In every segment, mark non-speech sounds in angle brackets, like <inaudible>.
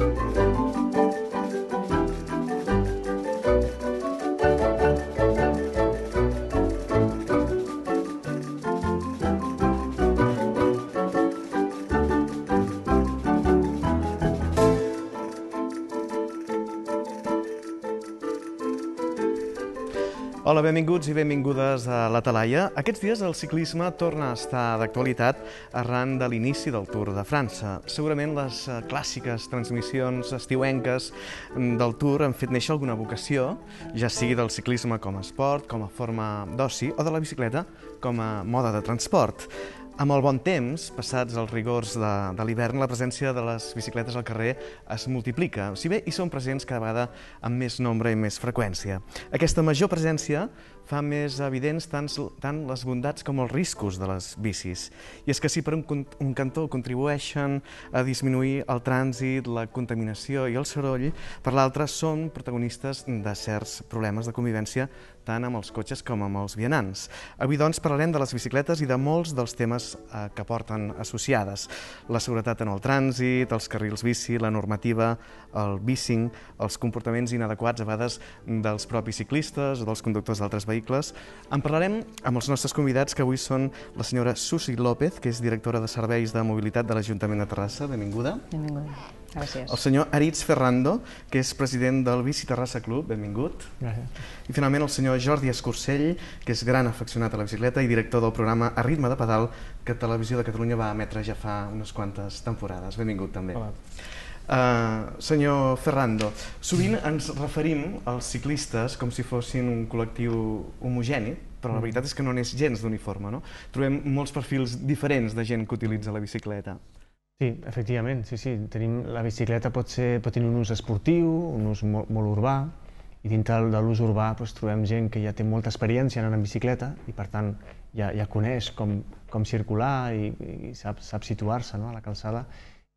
Thank you. Hola, benvinguts i benvingudes a la Talaia. Aquests dies el ciclisme torna a estar d'actualitat arran de l'inici del Tour de França. Segurament les eh, clàssiques transmissions estiuenques mm, del Tour han fet néixer alguna vocació, ja sigui del ciclisme com a esport, com a forma d'oci, o de la bicicleta com a moda de transport. Amb el bon temps, passats els rigors de, de l'hivern, la presència de les bicicletes al carrer es multiplica, si bé hi són presents cada vegada amb més nombre i més freqüència. Aquesta major presència fa més evidents tant, tant les bondats com els riscos de les bicis. I és que si per un, un cantó contribueixen a disminuir el trànsit, la contaminació i el soroll, per l'altre són protagonistes de certs problemes de convivència tant amb els cotxes com amb els vianants. Avui, doncs, parlarem de les bicicletes i de molts dels temes eh, que porten associades. La seguretat en el trànsit, els carrils bici, la normativa, el bicing, els comportaments inadequats a vegades dels propis ciclistes o dels conductors d'altres vehicles. En parlarem amb els nostres convidats, que avui són la senyora Susi López, que és directora de Serveis de Mobilitat de l'Ajuntament de Terrassa. Benvinguda. Benvinguda. Gràcies. El senyor Aritz Ferrando, que és president del Bici Terrassa Club. Benvingut. Gràcies. I finalment el senyor Jordi Escursell, que és gran afeccionat a la bicicleta i director del programa A ritme de pedal, que Televisió de Catalunya va emetre ja fa unes quantes temporades. Benvingut també. Hola. Uh, senyor Ferrando, sovint ens referim als ciclistes com si fossin un col·lectiu homogeni, però la mm. veritat és que no n'és gens d'uniforme, no? Trobem molts perfils diferents de gent que utilitza la bicicleta. Sí, efectivament, sí, sí. Tenim, la bicicleta pot, ser, pot tenir un ús esportiu, un ús molt, molt urbà, i dintre de l'ús urbà doncs, trobem gent que ja té molta experiència anant en bicicleta i per tant ja, ja coneix com, com circular i, i sap, sap situar-se no, a la calçada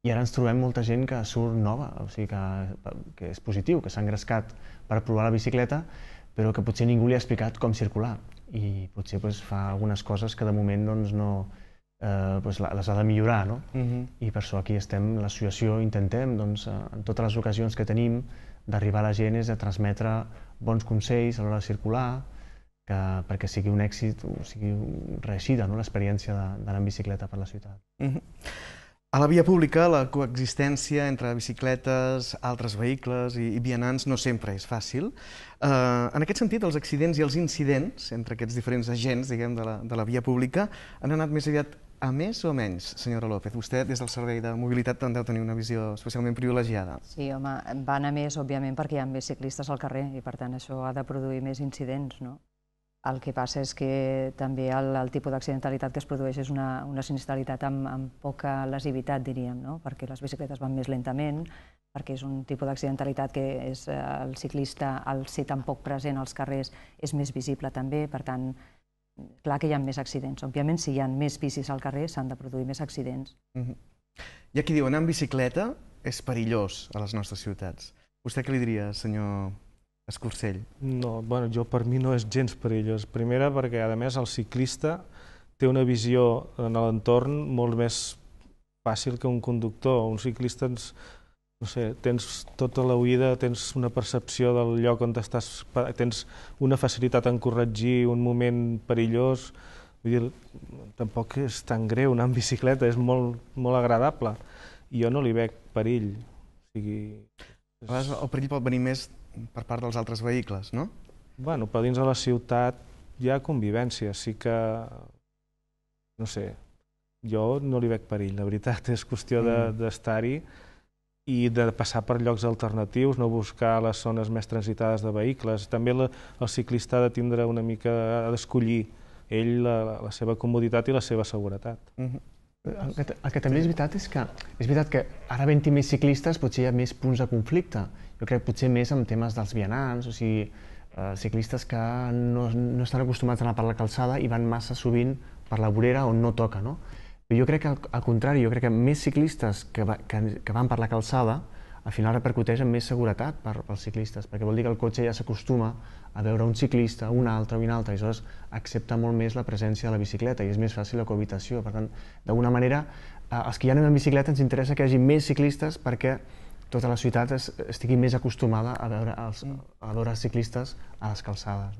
i ara ens trobem molta gent que surt nova, o sigui que, que és positiu, que s'ha engrescat per provar la bicicleta, però que potser ningú li ha explicat com circular i potser pues, fa algunes coses que de moment doncs, no, eh, pues, les ha de millorar. No? Uh -huh. I per això aquí estem, l'associació intentem, doncs, eh, en totes les ocasions que tenim, d'arribar a la gent és a transmetre bons consells a l'hora de circular, que, perquè sigui un èxit, o sigui reeixida no? l'experiència d'anar en bicicleta per la ciutat. Uh -huh. A la via pública, la coexistència entre bicicletes, altres vehicles i, i vianants no sempre és fàcil. Uh, en aquest sentit, els accidents i els incidents entre aquests diferents agents diguem, de, la, de la via pública han anat més aviat a més o menys, senyora López? Vostè, des del Servei de Mobilitat, en deu tenir una visió especialment privilegiada. Sí, home, van a més, òbviament, perquè hi ha més ciclistes al carrer i, per tant, això ha de produir més incidents, no? El que passa és que també el, el tipus d'accidentalitat que es produeix és una, una sinistralitat amb, amb poca lesivitat, diríem, no? perquè les bicicletes van més lentament, perquè és un tipus d'accidentalitat que és eh, el ciclista, al ser tan poc present als carrers, és més visible també, per tant, clar que hi ha més accidents. Òbviament, si hi ha més bicis al carrer, s'han de produir més accidents. Mm -hmm. Hi ha qui diu, anar en bicicleta és perillós a les nostres ciutats. Vostè què li diria, senyor Escursell? No, bueno, jo per mi no és gens perillós. Primera perquè, a més, el ciclista té una visió en l'entorn molt més fàcil que un conductor. Un ciclista, ens, no sé, tens tota la oïda, tens una percepció del lloc on estàs, tens una facilitat en corregir un moment perillós. Vull dir, tampoc és tan greu anar en bicicleta, és molt, molt agradable. I jo no li veig perill. O sigui, és... A vegades el perill pot venir més per part dels altres vehicles, no? Bueno, però dins de la ciutat hi ha convivència, sí que, no sé, jo no li veig perill, la veritat, <laughs> és qüestió d'estar-hi de, i de passar per llocs alternatius, no buscar les zones més transitades de vehicles. També la, el ciclista ha de tindre una mica, d'escollir ell la, la seva comoditat i la seva seguretat. Uh -huh. El que, el que també és veritat és que és veritat que ara havent-hi més ciclistes potser hi ha més punts de conflicte. Jo crec potser més amb temes dels vianants, o sigui, eh, ciclistes que no, no estan acostumats a anar per la calçada i van massa sovint per la vorera on no toca, no? Però jo crec que al, al contrari, jo crec que més ciclistes que, va, que, que van per la calçada al final repercuteix en més seguretat per, pels ciclistes, perquè vol dir que el cotxe ja s'acostuma a veure un ciclista, un altre, un altre, i aleshores accepta molt més la presència de la bicicleta i és més fàcil la cohabitació. Per tant, d'alguna manera, eh, els que hi anem en bicicleta ens interessa que hi hagi més ciclistes perquè tota la ciutat es, estigui més acostumada a veure, els, mm. a veure els ciclistes a les calçades.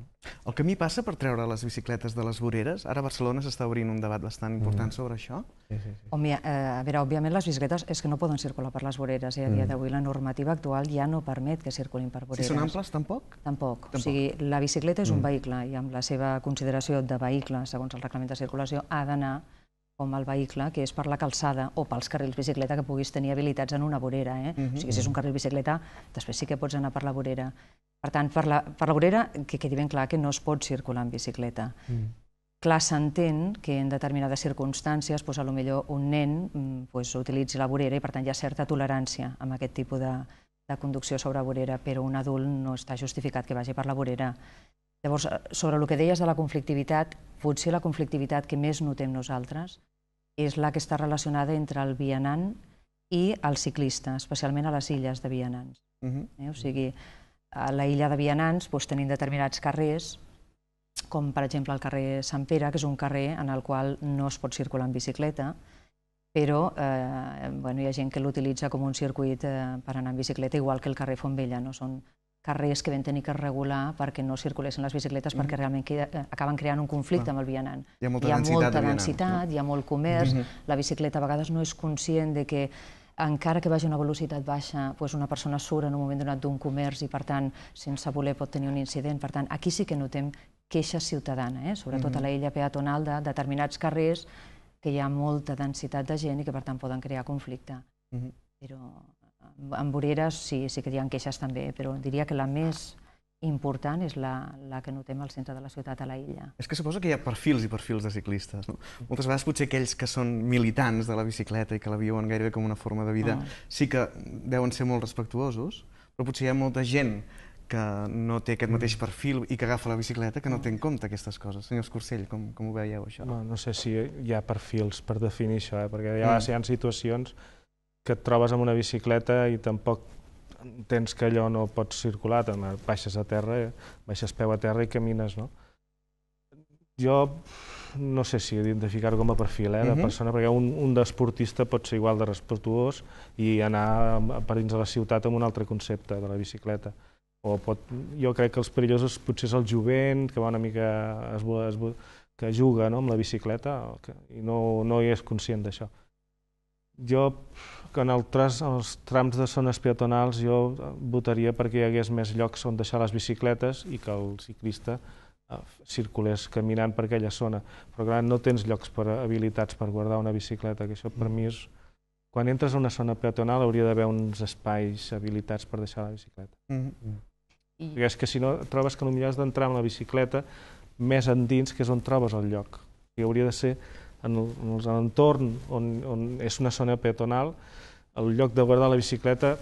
El camí passa per treure les bicicletes de les voreres? Ara a Barcelona s'està obrint un debat bastant important mm. sobre això. Sí, sí, sí. Home, eh, a veure, òbviament les bicicletes és que no poden circular per les voreres i a dia mm. d'avui la normativa actual ja no permet que circulin per voreres. Si són amples, tampoc? Tampoc. tampoc. O sigui, la bicicleta és mm. un vehicle i amb la seva consideració de vehicle, segons el reglament de circulació, ha d'anar com el vehicle, que és per la calçada o pels carrils bicicleta que puguis tenir habilitats en una vorera. Eh? Uh -huh. O sigui, si és un carril bicicleta, després sí que pots anar per la vorera. Per tant, per la, per la vorera, que quedi ben clar que no es pot circular en bicicleta. Mm. Clar, s'entén que en determinades circumstàncies, doncs, a lo millor un nen doncs, utilitzi la vorera i per tant hi ha certa tolerància amb aquest tipus de, de conducció sobre vorera, però un adult no està justificat que vagi per la vorera. Llavors, eh, sobre el que deies de la conflictivitat, potser la conflictivitat que més notem nosaltres és la que està relacionada entre el vianant i el ciclista, especialment a les illes de vianants. Uh -huh. eh? O sigui, a la illa de vianants doncs, tenim determinats carrers, com per exemple el carrer Sant Pere, que és un carrer en el qual no es pot circular en bicicleta, però eh, bueno, hi ha gent que l'utilitza com un circuit eh, per anar en bicicleta, igual que el carrer Fontvella. No? Són carrers que vam tenir que regular perquè no circulessin les bicicletes mm. perquè realment que, eh, acaben creant un conflicte ah. amb el vianant. Hi ha molta hi ha densitat, molta densitat no? hi ha molt comerç, mm -hmm. la bicicleta a vegades no és conscient de que encara que vagi a una velocitat baixa, doncs una persona surt en un moment donat d'un comerç i, per tant, sense voler pot tenir un incident. Per tant, aquí sí que notem queixa ciutadana, eh? sobretot mm -hmm. a la illa peatonal de determinats carrers que hi ha molta densitat de gent i que, per tant, poden crear conflicte. Mm -hmm. Però amb voreres sí, sí que hi ha queixes també, però diria que la més important és la, la que notem al centre de la ciutat, a la illa. És que suposo que hi ha perfils i perfils de ciclistes. No? Moltes vegades potser aquells que són militants de la bicicleta i que la viuen gairebé com una forma de vida, oh. sí que deuen ser molt respectuosos, però potser hi ha molta gent que no té aquest mateix perfil i que agafa la bicicleta que no té en compte aquestes coses. Senyor Escursell, com, com ho veieu, això? No, no sé si hi ha perfils per definir això, eh? perquè hi ha, mm. hi ha situacions que et trobes amb una bicicleta i tampoc tens que allò no pots circular, també baixes a terra, baixes peu a terra i camines, no? Jo no sé si identificar-ho com a perfil eh, de uh mhm. -huh. persona, perquè un, un d'esportista pot ser igual de respectuós i anar per dins de la ciutat amb un altre concepte de la bicicleta. O pot, jo crec que els perillosos potser és el jovent, que va una mica es, es, que juga no, amb la bicicleta que, i no, no hi és conscient d'això. Jo en el tras, els trams de zones peatonals jo votaria perquè hi hagués més llocs on deixar les bicicletes i que el ciclista eh, circulés caminant per aquella zona. Però clar, no tens llocs per, habilitats per guardar una bicicleta, que això per mi és... Quan entres a una zona peatonal hauria d'haver uns espais habilitats per deixar la bicicleta. Mm -hmm. I... Perquè és que si no trobes que potser has d'entrar amb la bicicleta més endins, que és on trobes el lloc. I hauria de ser en l'entorn on, on és una zona peatonal, el lloc de guardar la bicicleta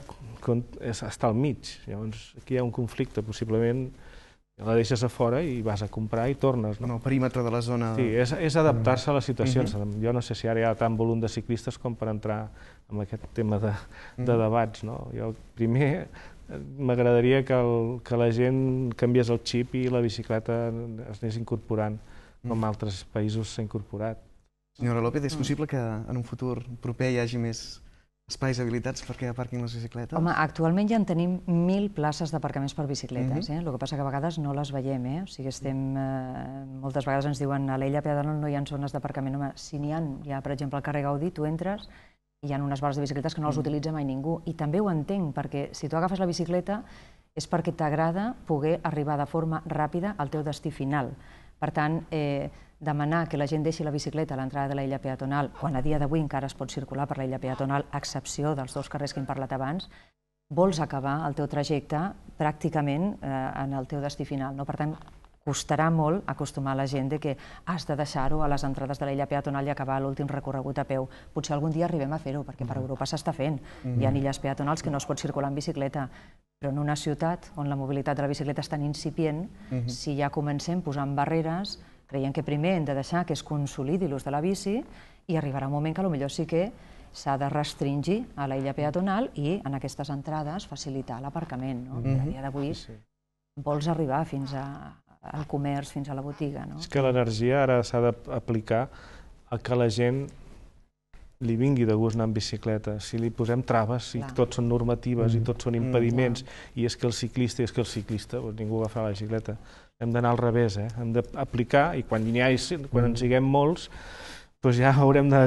està al mig. Llavors, aquí hi ha un conflicte, possiblement la deixes a fora i vas a comprar i tornes. No? En el perímetre de la zona... Sí, és, és adaptar-se a les situacions. Uh. -huh. Jo no sé si ara hi ha tant volum de ciclistes com per entrar en aquest tema de, de. -huh. debats. No? Jo primer m'agradaria que, el, que la gent canviés el xip i la bicicleta es anés incorporant, com. -huh. altres països s'ha incorporat. Senyora López, és possible que en un futur proper hi hagi més espais habilitats perquè aparquin les bicicletes? Home, actualment ja en tenim 1.000 places d'aparcaments per bicicletes, uh -huh. eh? el que passa que a vegades no les veiem, eh? o sigui, estem, eh, moltes vegades ens diuen a l'Ella Pedalon no hi ha zones d'aparcament, home, si n'hi ha, hi ha, per exemple, al carrer Gaudí, tu entres i hi ha unes barres de bicicletes que no les -huh. utilitza mai ningú, i també ho entenc, perquè si tu agafes la bicicleta és perquè t'agrada poder arribar de forma ràpida al teu destí final. Per tant, eh, demanar que la gent deixi la bicicleta a l'entrada de la illa peatonal, quan a dia d'avui encara es pot circular per la illa peatonal, a excepció dels dos carrers que hem parlat abans, vols acabar el teu trajecte pràcticament eh, en el teu destí final. No? Per tant, costarà molt acostumar la gent de que has de deixar-ho a les entrades de la illa peatonal i acabar l'últim recorregut a peu. Potser algun dia arribem a fer-ho, perquè per Europa s'està fent. Hi ha illes peatonals que no es pot circular en bicicleta, però en una ciutat on la mobilitat de la bicicleta és tan incipient, si ja comencem posant barreres, Creiem que primer hem de deixar que es consolidi l'ús de la bici i arribarà un moment que potser sí que s'ha de restringir a la illa peatonal i en aquestes entrades facilitar l'aparcament. No? Mm -hmm. A dia d'avui sí. vols arribar fins a, al comerç, fins a la botiga. No? És que l'energia ara s'ha d'aplicar a que la gent li vingui de gust anar en bicicleta. Si li posem traves, i Clar. tots són normatives Mm. i tots són impediments, i és que el ciclista, i és que el ciclista, doncs ningú va fer la bicicleta. Hem d'anar al revés, eh? hem d'aplicar, i quan, hi hagi, quan en siguem molts, doncs ja haurem de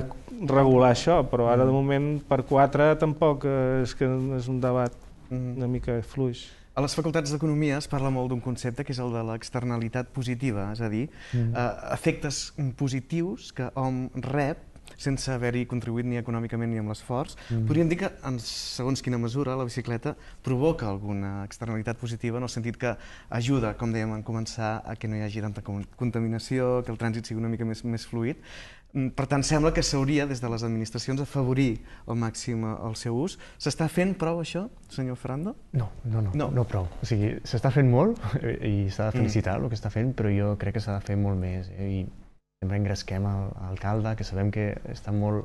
regular això, però ara de moment per quatre tampoc eh, és que és un debat Mhm. una mica fluix. A les facultats d'Economia es parla molt d'un concepte que és el de l'externalitat positiva, és a dir, Mm. eh, efectes positius que hom rep sense haver-hi contribuït ni econòmicament ni amb l'esforç. Mm. Podríem dir que, en segons quina mesura, la bicicleta provoca alguna externalitat positiva en el sentit que ajuda, com dèiem en començar, a que no hi hagi tanta con- contaminació, que el trànsit sigui una mica més, més fluid. Mm, Per tant, sembla que s'hauria, des de les administracions, afavorir al màxim el seu ús. S'està fent prou això, senyor Ferrando? No, no, no, No. no, prou. O sigui, s'està fent molt i s'ha de felicitar el que està fent, però jo crec que s'ha de fer molt més. Eh? I sempre engresquem l'alcalde, que sabem que està molt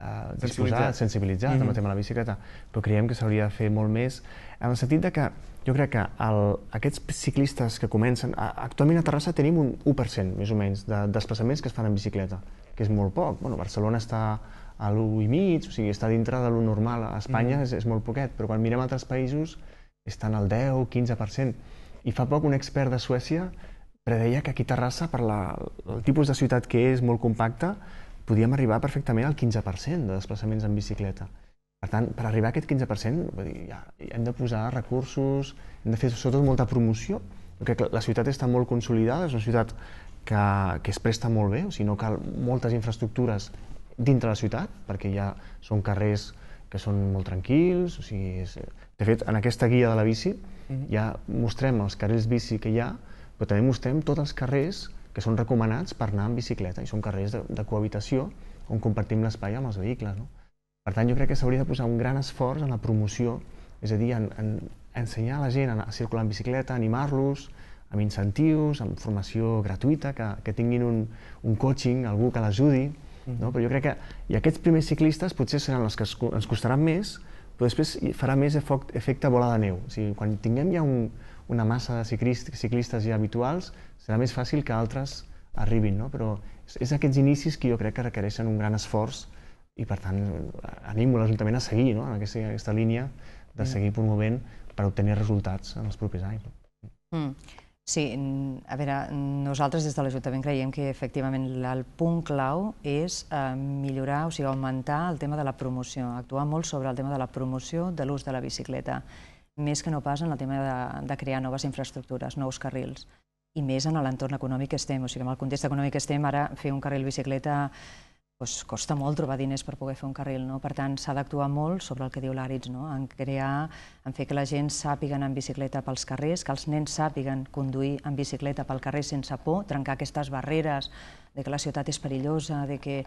eh, disposat, Sensibilitzat. sensibilitzat amb Mhm. el tema de la bicicleta, però creiem que s'hauria de fer molt més en el sentit de que jo crec que el, aquests ciclistes que comencen... a- Actualment a Terrassa tenim un 1% més o menys de desplaçaments que es fan en bicicleta, que és molt poc. Bueno, Barcelona està a l'1,5, o sigui, està dintre de lo normal. A Espanya és, és molt poquet, però quan mirem altres països estan al 10, 15%. I fa poc un expert de Suècia predeia que aquí a Terrassa, per la, el tipus de ciutat que és molt compacta, podíem arribar perfectament al 15% de desplaçaments en bicicleta. Per tant, per arribar a aquest 15%, vull dir, ja, hem de posar recursos, hem de fer sobretot molta promoció, perquè la ciutat està molt consolidada, és una ciutat que, que es presta molt bé, o sigui, no cal moltes infraestructures dintre la ciutat, perquè ja són carrers que són molt tranquils, o sigui, és... de fet, en aquesta guia de la bici ja mostrem els carrers bici que hi ha, però també mostrem tots els carrers que són recomanats per anar en bicicleta, i són carrers de, de cohabitació on compartim l'espai amb els vehicles. No? Per tant, jo crec que s'hauria de posar un gran esforç en la promoció, és a dir, en, en ensenyar a la gent a, circular en bicicleta, animar-los, amb incentius, amb formació gratuïta, que, que tinguin un, un coaching, algú que l'ajudi, no? però jo crec que i aquests primers ciclistes potser seran els que ens costaran més, però després farà més efecte bola de neu. O sigui, quan tinguem ja un, una massa de ciclistes, ciclistes ja habituals, serà més fàcil que altres arribin, no? però és, aquests inicis que jo crec que requereixen un gran esforç i per tant animo l'Ajuntament a seguir no? en aquesta, aquesta línia de seguir promovent per obtenir resultats en els propers anys. Mm. Sí, a veure, nosaltres des de l'Ajuntament creiem que efectivament el punt clau és eh, millorar, o sigui, augmentar el tema de la promoció, actuar molt sobre el tema de la promoció de l'ús de la bicicleta, més que no pas en el tema de, de crear noves infraestructures, nous carrils, i més en l'entorn econòmic que estem, o sigui, en el context econòmic que estem, ara fer un carril bicicleta doncs, costa molt trobar diners per poder fer un carril, no? Per tant, s'ha d'actuar molt sobre el que diu l'Àrits, no? En crear, en fer que la gent sàpiga anar en bicicleta pels carrers, que els nens sàpiguen conduir en bicicleta pel carrer sense por, trencar aquestes barreres de que la ciutat és perillosa, de que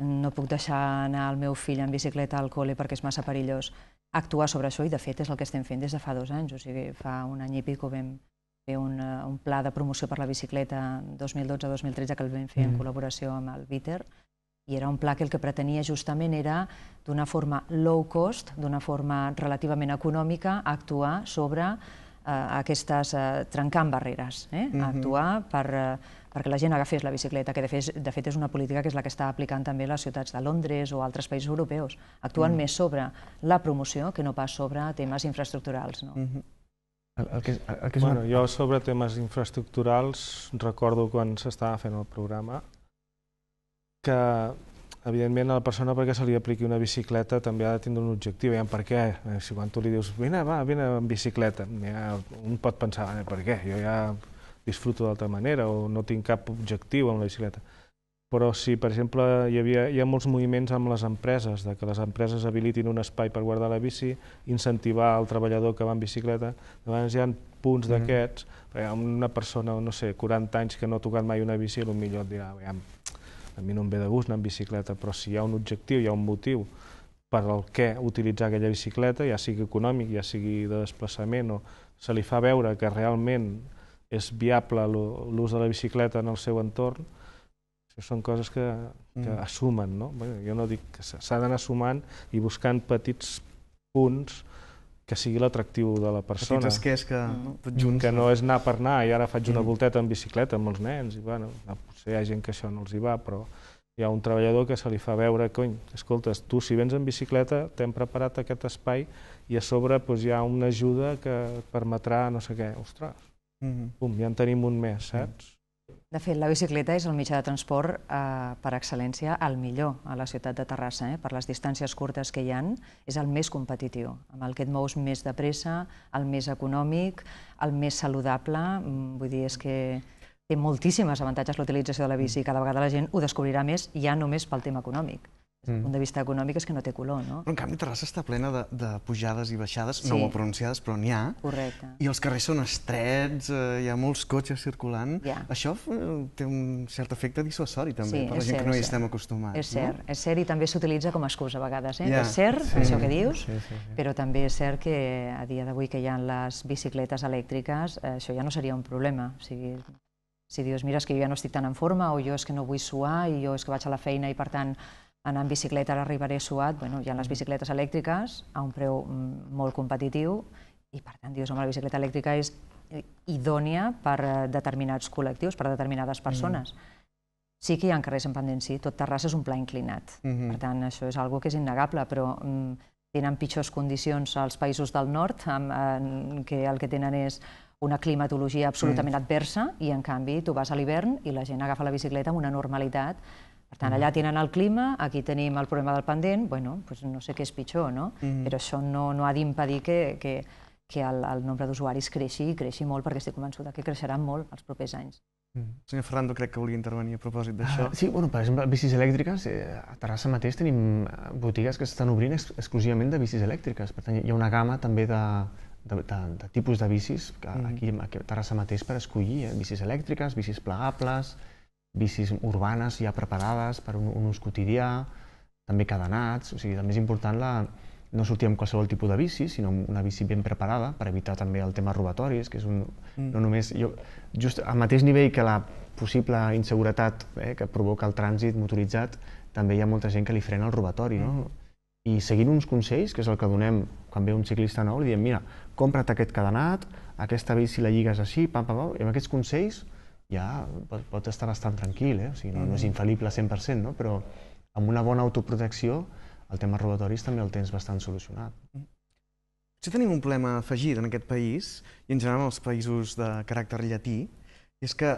no puc deixar anar el meu fill en bicicleta al col·le perquè és massa perillós. Actuar sobre això, i de fet és el que estem fent des de fa dos anys, o sigui, fa un any i pico vam fer un, eh, un pla de promoció per la bicicleta 2012-2013 que el vam fer en Mm. col·laboració amb el Viter, i era un pla que el que pretenia justament era, d'una forma low cost, d'una forma relativament econòmica, actuar sobre eh, aquestes, eh, trencant barreres, eh? Mhm. actuar per, eh, perquè la gent agafés la bicicleta, que de fet, de fet és una política que és la que està aplicant també les ciutats de Londres o altres països europeus, actuant més sobre la promoció que no pas sobre temes infraestructurals. No? Mhm. El, el que, és- el que és Bueno, una... jo sobre temes infraestructurals recordo quan s'estava fent el programa que evidentment a la persona perquè se li apliqui una bicicleta també ha de tindre un objectiu, ja, per què? Eh, Si quan tu li dius, vine, va, vine en bicicleta, ja, un pot pensar, eh, per què? Jo ja disfruto d'altra manera o no tinc cap objectiu amb la bicicleta. Però si, per exemple, hi, havia, hi ha molts moviments amb les empreses, de que les empreses habilitin un espai per guardar la bici, incentivar el treballador que va en bicicleta, llavors hi ha punts Mhm. d'aquests, perquè una persona, no sé, 40 anys que no ha tocat mai una bici, potser et dirà, a mi no em ve de gust anar en bicicleta, però si hi ha un objectiu, hi ha un motiu per al què utilitzar aquella bicicleta, ja sigui econòmic, ja sigui de desplaçament, o se li fa veure que realment és viable l'ú- l'ús de la bicicleta en el seu entorn, això són coses que, que Mm. assumen, no? Bé, jo no dic que s'ha d'anar sumant i buscant petits punts que sigui l'atractiu de la persona. Petits esquers que Mm. tots junts... Que no és anar per anar i ara faig una Mm. volteta en bicicleta amb els nens i bueno, no, potser hi ha gent que això no els hi va, però hi ha un treballador que se li fa veure, cony, escoltes, tu si vens en bicicleta t'hem preparat aquest espai i a sobre doncs, hi ha una ajuda que et permetrà no sé què. Ostres, mm -hmm. pum, ja en tenim un mes, saps? De fet, la bicicleta és el mitjà de transport eh, per excel·lència el millor a la ciutat de Terrassa. Eh? Per les distàncies curtes que hi han, és el més competitiu, amb el que et mous més de pressa, el més econòmic, el més saludable. Mm, vull dir, és que té moltíssims avantatges l'utilització de la bici. Cada vegada la gent ho descobrirà més ja només pel tema econòmic. Del punt de vista econòmic és que no té color, no? Però en canvi Terrassa està plena de, de pujades i baixades, sí. no molt pronunciades, però n'hi ha. Correcte. I els carrers són estrets, eh, hi ha molts cotxes circulant. Ja. Això eh, té un cert efecte dissuasori també, Sí, per la gent cert, que no hi estem acostumats. És cert, No? és cert i també s'utilitza com a excusa a vegades. Eh? Ja, És cert, sí. això que dius, Sí, sí, sí. però també és cert que a dia d'avui que hi ha les bicicletes elèctriques, eh, això ja no seria un problema. O sigui, si dius, mira, és que jo ja no estic tan en forma, o jo és que no vull suar, i jo és que vaig a la feina i per tant anar en bicicleta ara arribaré suat, bueno, hi ha les bicicletes elèctriques a un preu mm, molt competitiu i per tant dius, home, la bicicleta elèctrica és idònia per eh, determinats col·lectius, per determinades persones. Sí que hi ha carrers en pendent, sí, tot Terrassa és un pla inclinat. Mhm. Per tant, això és algo que és innegable, però mm, tenen pitjors condicions als països del nord, amb, en, que el que tenen és una climatologia absolutament adversa i, en canvi, tu vas a l'hivern i la gent agafa la bicicleta amb una normalitat. Per tant, allà tenen el clima, aquí tenim el problema del pendent, bueno, doncs no sé què és pitjor, no? Però això no, no ha d'impedir que, que, que el, el nombre d'usuaris creixi i creixi molt, perquè estic convençuda que creixerà molt els propers anys. Senyor Ferrando, crec que volia intervenir a propòsit d'això. Ah, sí, bueno, per exemple, bicis elèctriques, eh, a Terrassa mateix tenim eh, botigues que s'estan obrint ex exclusivament de bicis elèctriques. Per tant, hi ha una gamma també de, de, de, de tipus de bicis que aquí, aquí a Terrassa mateix per escollir. Eh? Bicis elèctriques, bicis plegables, bicis urbanes ja preparades per un, un ús quotidià, també cadenats, o sigui, també és important la, no sortir amb qualsevol tipus de bici, sinó amb una bici ben preparada per evitar també el tema robatoris, que és un, mm. no només... Jo, just al mateix nivell que la possible inseguretat eh, que provoca el trànsit motoritzat, també hi ha molta gent que li frena el robatori, no? I seguint uns consells, que és el que donem quan ve un ciclista nou, li diem, mira, compra't aquest cadenat, aquesta bici la lligues així, pam, pam, pam, i amb aquests consells ja pot, pot estar bastant tranquil, eh? o sigui, no, no és infal·lible 100%, no? però amb una bona autoprotecció el tema robatoris també el tens bastant solucionat. Potser tenim un problema afegit en aquest país, i en general en els països de caràcter llatí, i és que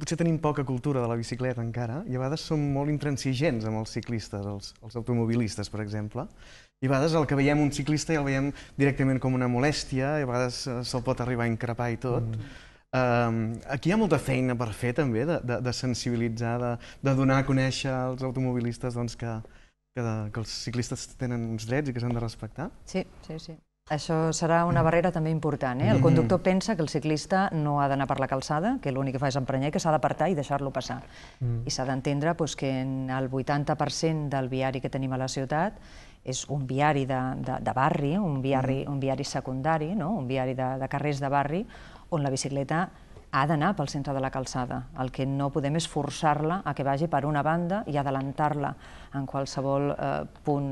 potser tenim poca cultura de la bicicleta encara, i a vegades som molt intransigents amb els ciclistes, els, els automobilistes, per exemple, i a vegades el que veiem un ciclista ja el veiem directament com una molèstia, i a vegades eh, se'l pot arribar a increpar i tot. Mm. Um, aquí hi ha molta feina per fer també, de, de, de sensibilitzar, de, de donar a conèixer als automobilistes doncs, que, que, que els ciclistes tenen uns drets i que s'han de respectar. Sí, sí, sí. Això serà una barrera també important. Eh? El conductor pensa que el ciclista no ha d'anar per la calçada, que l'únic que fa és emprenyar i que s'ha d'apartar i deixar-lo passar. Mm. I s'ha d'entendre doncs, que en el 80% del viari que tenim a la ciutat és un viari de, de, de barri, un viari, un viari secundari, no? un viari de, de carrers de barri, on la bicicleta ha d'anar pel centre de la calçada. El que no podem és forçar-la a que vagi per una banda i adelantar-la en qualsevol eh, punt,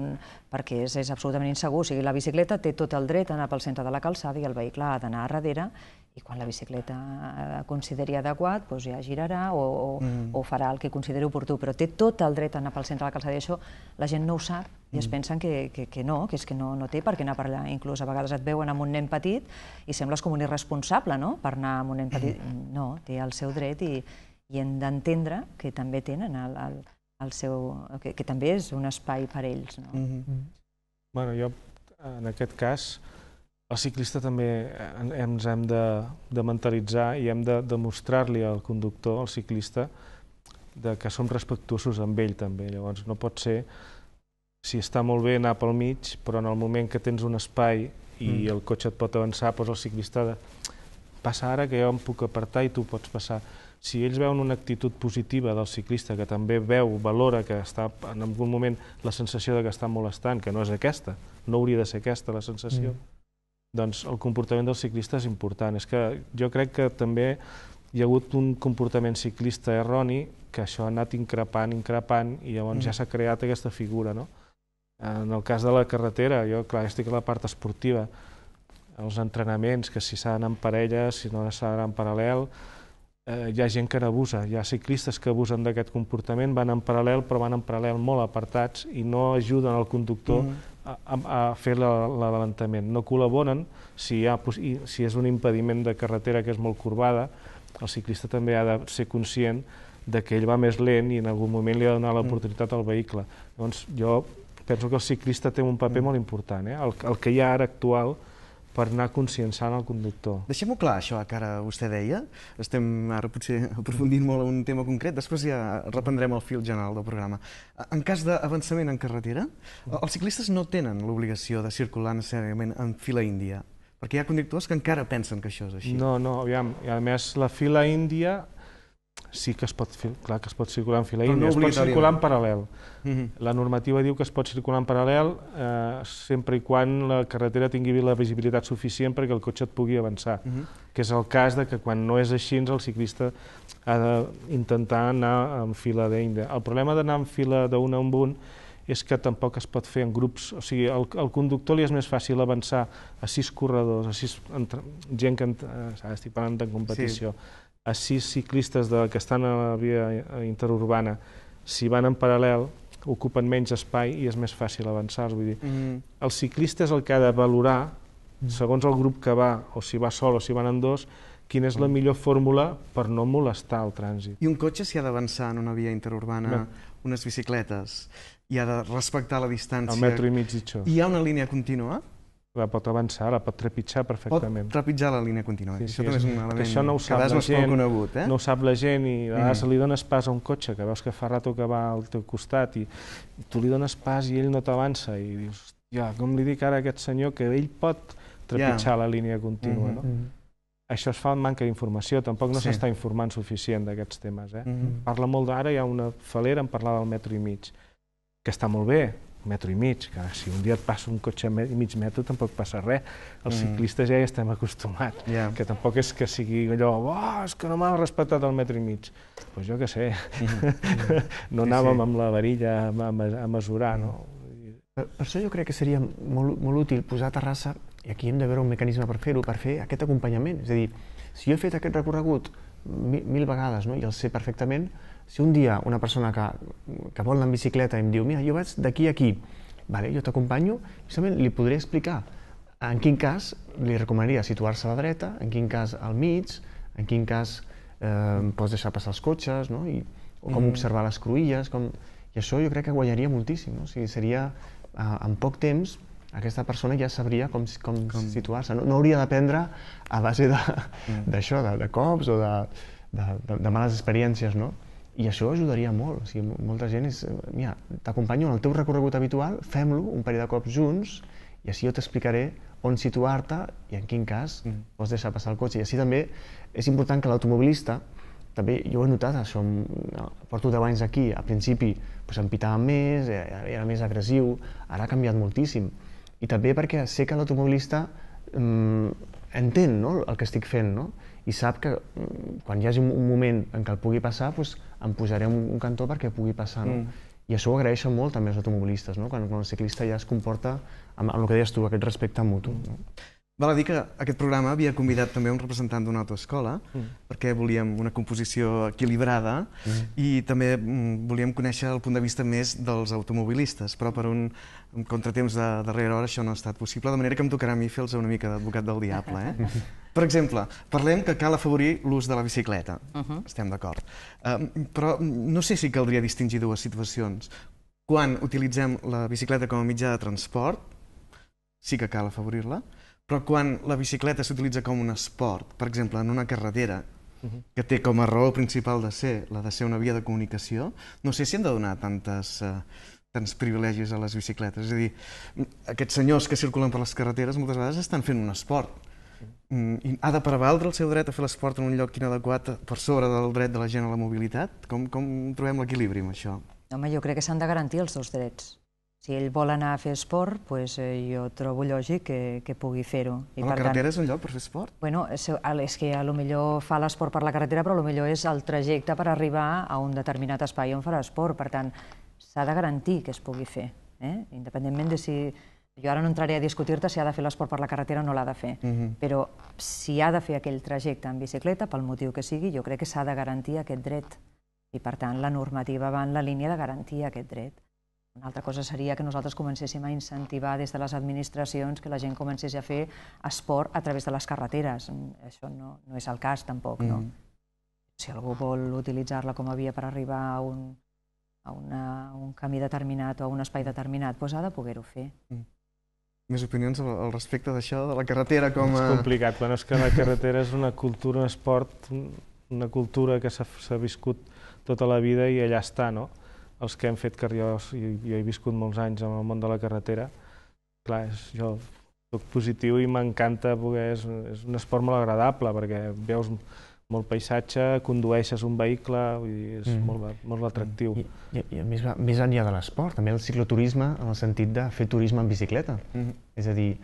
perquè és, és absolutament insegur. O sigui, la bicicleta té tot el dret a anar pel centre de la calçada i el vehicle ha d'anar a darrere i quan la bicicleta eh, consideri adequat doncs ja girarà o, o, mm. o farà el que consideri oportú, però té tot el dret a anar pel centre de la calçada i això la gent no ho sap i es pensen que, que, que no, que és que no, no té per què anar per allà. Inclús a vegades et veuen amb un nen petit i sembles com un irresponsable no? per anar amb un nen petit. <laughs> No, té el seu dret i, i hem d'entendre que també tenen el, el, el seu... Que, que també és un espai per ells. No? Mm -hmm. Bueno, jo, en aquest cas, el ciclista també en- ens hem de, de mentalitzar i hem de demostrar-li al conductor, al ciclista, de que som respectuosos amb ell també. Llavors no pot ser, si està molt bé anar pel mig, però en el moment que tens un espai i Mm. el cotxe et pot avançar, doncs el ciclista de passa ara que jo em puc apartar i tu pots passar. Si ells veuen una actitud positiva del ciclista que també veu, valora que està en algun moment la sensació de que està molestant, que no és aquesta, no hauria de ser aquesta la sensació, mm. doncs el comportament del ciclista és important. És que jo crec que també hi ha hagut un comportament ciclista erroni que això ha anat increpant, increpant, i llavors mm. ja s'ha creat aquesta figura, no? En el cas de la carretera, jo, clar, estic a la part esportiva, els entrenaments, que si s'ha d'anar en parella, si no s'ha d'anar en paral·lel, eh, hi ha gent que n'abusa, hi ha ciclistes que abusen d'aquest comportament, van en paral·lel, però van en paral·lel molt apartats i no ajuden al conductor mm. a, a, fer l'adelantament. No col·laboren si, hi ha, si és un impediment de carretera que és molt corbada, el ciclista també ha de ser conscient de que ell va més lent i en algun moment li ha de donar l'oportunitat al vehicle. Llavors, jo penso que el ciclista té un paper mm. molt important. Eh? El, el que hi ha ara actual per anar conscienciant el conductor. Deixem-ho clar, això que ara vostè deia. Estem ara potser <laughs> aprofundint molt en un tema concret, després ja reprendrem el fil general del programa. En cas d'avançament en carretera, els ciclistes no tenen l'obligació de circular necessàriament en fila índia, perquè hi ha conductors que encara pensen que això és així. No, no, aviam, i a més la fila índia sí que es pot, clar que es pot circular en fila índia, no es pot circular en paral·lel. Uh mhm. -huh. La normativa diu que es pot circular en paral·lel eh, sempre i quan la carretera tingui la visibilitat suficient perquè el cotxe et pugui avançar, uh mhm. -huh. que és el cas de que quan no és així el ciclista ha d'intentar anar en fila d'índia. El problema d'anar en fila d'un en un és que tampoc es pot fer en grups, o sigui, al, al conductor li és més fàcil avançar a sis corredors, a sis, entre, gent que, eh, estic parlant de competició, sí a sis ciclistes de, que estan a la via interurbana, si van en paral·lel, ocupen menys espai i és més fàcil avançar. Vull dir, mm. el ciclista és el que ha de valorar, segons el grup que va, o si va sol o si van en dos, quina és la mm. millor fórmula per no molestar el trànsit. I un cotxe s'hi ha d'avançar en una via interurbana, no. unes bicicletes, i ha de respectar la distància... El metro i mig ditxó. Hi ha una línia contínua? La pot avançar, la pot trepitjar perfectament. Pot trepitjar la línia contínua. Sí, això sí, també és un element que això no ho sap la gent, conegut, eh? no ho sap la gent i a vegades mm. li dones pas a un cotxe que veus que fa rato que va al teu costat i tu li dones pas i ell no t'avança i dius, ja, com li dic ara a aquest senyor que ell pot trepitjar yeah. la línia contínua, mm -hmm. no? Mm -hmm. Això es fa en manca d'informació, tampoc no s'està sí. informant suficient d'aquests temes. Eh? Mm -hmm. Parla molt d'ara, hi ha una falera en parlar del metro i mig, que està molt bé, metro i mig, que si un dia et passa un cotxe i mig metro tampoc passa res. Els mm. ciclistes ja hi estem acostumats, yeah. que tampoc és que sigui allò, oh, és que no m'ha respectat el metro i mig. Doncs pues jo què sé, mm. <laughs> no anàvem sí, sí. amb la varilla a, a mesurar, no? Per, per això jo crec que seria molt, molt útil posar a Terrassa, i aquí hem de veure un mecanisme per fer-ho, per fer aquest acompanyament. És a dir, si jo he fet aquest recorregut mil, mil vegades no? i el sé perfectament, si un dia una persona que, que vol anar en bicicleta em diu mira, jo vaig d'aquí a aquí, vale, jo t'acompanyo, i li podré explicar en quin cas li recomanaria situar-se a la dreta, en quin cas al mig, en quin cas eh, pots deixar passar els cotxes, no? I, o com mm. observar les cruïlles, com... i això jo crec que guanyaria moltíssim, no? o sigui, seria eh, en poc temps aquesta persona ja sabria com, com, com... situar-se, no, no hauria d'aprendre a base mm. d'això, de, de, de cops o de, de, de, de males experiències, no? I això ajudaria molt. O sigui, molta gent és... Mira, t'acompanyo en el teu recorregut habitual, fem-lo un parell de cops junts i així jo t'explicaré on situar-te i en quin cas mm. pots deixar passar el cotxe. I així també és important que l'automobilista, també jo ho he notat, això, porto 10 anys aquí, al principi pues, em pitava més, era més agressiu, ara ha canviat moltíssim. I també perquè sé que l'automobilista mm, entén no, el que estic fent, no? i sap que mm, quan hi hagi un moment en què el pugui passar, doncs, em posaré un, un cantó perquè pugui passar. No? Mm. I això ho agraeixen molt també els automobilistes, no? quan, quan el ciclista ja es comporta amb, amb el que deies tu, aquest respecte mutu. No? Val a dir que aquest programa havia convidat també un representant d'una autoescola, mm. perquè volíem una composició equilibrada mm. i també mm, volíem conèixer el punt de vista més dels automobilistes, però per un, un contratemps de darrera hora això no ha estat possible, de manera que em tocarà a mi fer-los una mica d'advocat del diable. Eh? <laughs> Per exemple, parlem que cal afavorir l'ús de la bicicleta, uh -huh. estem d'acord, uh, però no sé si caldria distingir dues situacions. Quan utilitzem la bicicleta com a mitjà de transport, sí que cal afavorir-la, però quan la bicicleta s'utilitza com un esport, per exemple, en una carretera, uh -huh. que té com a raó principal de ser la de ser una via de comunicació, no sé si hem de donar tantes, uh, tants privilegis a les bicicletes. És a dir, aquests senyors que circulen per les carreteres moltes vegades estan fent un esport. Mm, I ha de prevaldre el seu dret a fer l'esport en un lloc inadequat per sobre del dret de la gent a la mobilitat? Com, com trobem l'equilibri amb això? Home, jo crec que s'han de garantir els dos drets. Si ell vol anar a fer esport, pues, eh, jo trobo lògic que, que pugui fer-ho. I la carretera tant, és un lloc per fer esport? Bueno, és, és que a lo millor fa l'esport per la carretera, però a lo millor és el trajecte per arribar a un determinat espai on farà esport. Per tant, s'ha de garantir que es pugui fer, eh? independentment de si jo ara no entraré a discutir-te si ha de fer l'esport per la carretera o no l'ha de fer, uh -huh. però si ha de fer aquell trajecte en bicicleta, pel motiu que sigui, jo crec que s'ha de garantir aquest dret. I, per tant, la normativa va en la línia de garantir aquest dret. Una altra cosa seria que nosaltres comencéssim a incentivar des de les administracions que la gent comencés a fer esport a través de les carreteres. Això no, no és el cas, tampoc. No? Mm. Si algú vol utilitzar-la com a via per arribar a un, a una, un camí determinat o a un espai determinat, doncs ha de poder-ho fer. Mm. Més opinions al, al respecte d'això, de la carretera com a... És complicat, bueno, és que la carretera és una cultura, un esport, una cultura que s'ha viscut tota la vida i allà està, no? Els que hem fet carriós, i jo he viscut molts anys en el món de la carretera, clar, és, jo soc positiu i m'encanta poder... És, és un esport molt agradable perquè veus molt paisatge, condueixes un vehicle, vull dir, és mm. molt, molt atractiu. I, i, i a més, més enllà de l'esport, també el cicloturisme en el sentit de fer turisme en bicicleta. Mm -hmm. És a dir,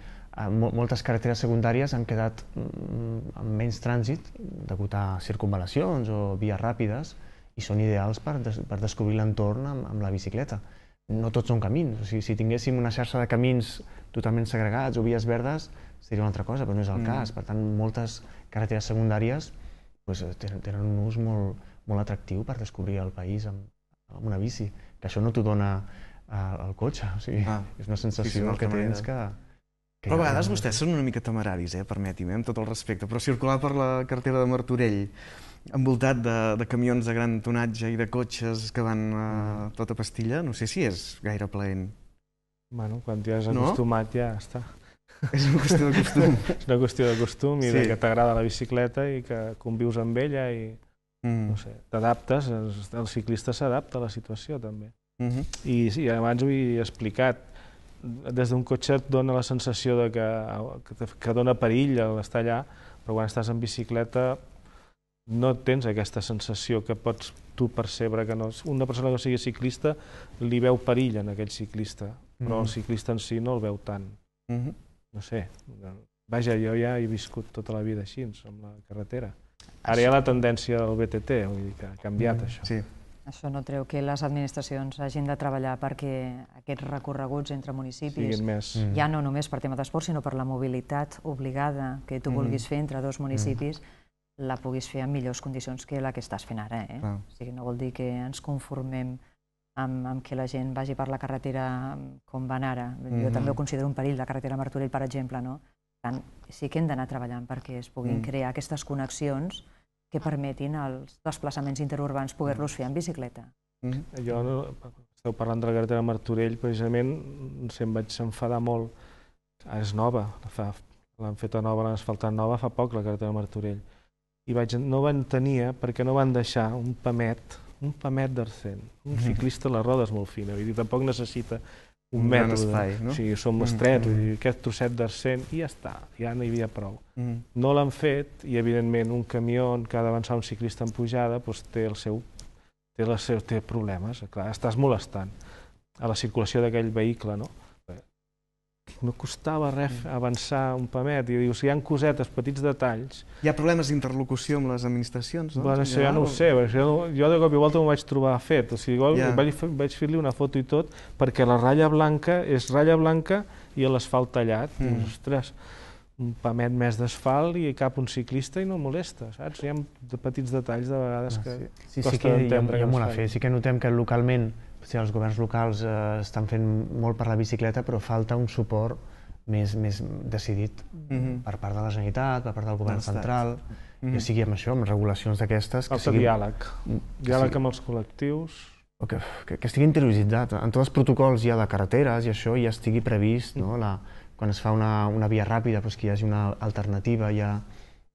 moltes carreteres secundàries han quedat mm, amb menys trànsit degut a circunvalacions o vies ràpides i són ideals per, des, per descobrir l'entorn amb, amb la bicicleta. No tots són camins, o sigui, si tinguéssim una xarxa de camins totalment segregats o vies verdes seria una altra cosa, però no és el mm. cas. Per tant, moltes carreteres secundàries pues, eh, tenen, tenen un ús molt, molt atractiu per descobrir el país amb, amb una bici, que això no t'ho dona uh, el cotxe, o sigui, ah, és una sensació sí, sí, que tens que, que... Però a vegades vostès són una mica temeraris, eh? permeti'm, amb tot el respecte, però circular per la carretera de Martorell envoltat de, de camions de gran tonatge i de cotxes que van a mm. tota pastilla, no sé si és gaire plaent. Bueno, quan t'hi has acostumat no? ja està. És una qüestió de costum. <laughs> és una qüestió de costum i sí. de que t'agrada la bicicleta i que convius amb ella i mm. no sé, t'adaptes, el ciclista s'adapta a la situació també. Mm -hmm. I sí, abans ho he explicat, des d'un cotxe et dona la sensació de que, que dona perill l'estar allà, però quan estàs en bicicleta no tens aquesta sensació que pots tu percebre que no, una persona que sigui ciclista li veu perill en aquell ciclista, però mm -hmm. el ciclista en si no el veu tant. Mm -hmm no sé, vaja, jo ja he viscut tota la vida així, amb la carretera. Ara hi ha la tendència del BTT, vull dir que ha canviat mm, això. Sí. Això no treu que les administracions hagin de treballar perquè aquests recorreguts entre municipis, més... Mm. ja no només per tema d'esport, sinó per la mobilitat obligada que tu mm. vulguis fer entre dos municipis, mm. La puguis fer en millors condicions que la que estàs fent ara. Eh? Ah. O sigui, no vol dir que ens conformem amb, amb que la gent vagi per la carretera com van ara. Mm -hmm. Jo també ho considero un perill, la carretera Martorell, per exemple. No? Tant, sí que hem d'anar treballant perquè es puguin mm. crear aquestes connexions que permetin als desplaçaments interurbans poder-los fer en bicicleta. Mm -hmm. Jo, no, esteu parlant de la carretera Martorell, precisament, no sé, em vaig enfadar molt. És nova, l'han feta nova, l'han asfaltat nova fa poc, la carretera Martorell. I vaig, no van tenir, perquè no van deixar un pamet un pamet d'arcent. Un mm. ciclista la roda és molt fina, vull dir, tampoc necessita un, un metre. espai, no? Sí, som mm. estrets, mm. vull dir, aquest trosset d'arcent i ja està, ja no hi havia prou. Mm. No l'han fet i, evidentment, un camió que ha d'avançar un ciclista en pujada doncs, té el seu té, el seu, té problemes, clar, estàs molestant a la circulació d'aquell vehicle, no? No costava res mm. avançar un pamet, i dius, hi ha cosetes, petits detalls... Hi ha problemes d'interlocució amb les administracions, no? Bueno, això ja no ho sé, jo, jo de cop i volta m'ho vaig trobar fet, o sigui, yeah. vaig, vaig fer-li una foto i tot, perquè la ratlla blanca és ratlla blanca i l'asfalt tallat, mm. dius, ostres, un pamet més d'asfalt i cap un ciclista i no molesta, saps? Hi ha petits detalls de vegades ah, que sí. Sí, costa sí que hi ha, hi ha molt a fer, sí que notem que localment sí, els governs locals eh, estan fent molt per la bicicleta, però falta un suport més, més decidit mm -hmm. per part de la Generalitat, per part del govern central, mm -hmm. ja sigui amb això, amb regulacions d'aquestes... Falta sigui... diàleg, mm, diàleg sí. amb els col·lectius... Que, que, que estigui interioritzat. En tots els protocols ja de carreteres i això ja estigui previst, no? La, quan es fa una, una via ràpida, doncs que hi hagi una alternativa ja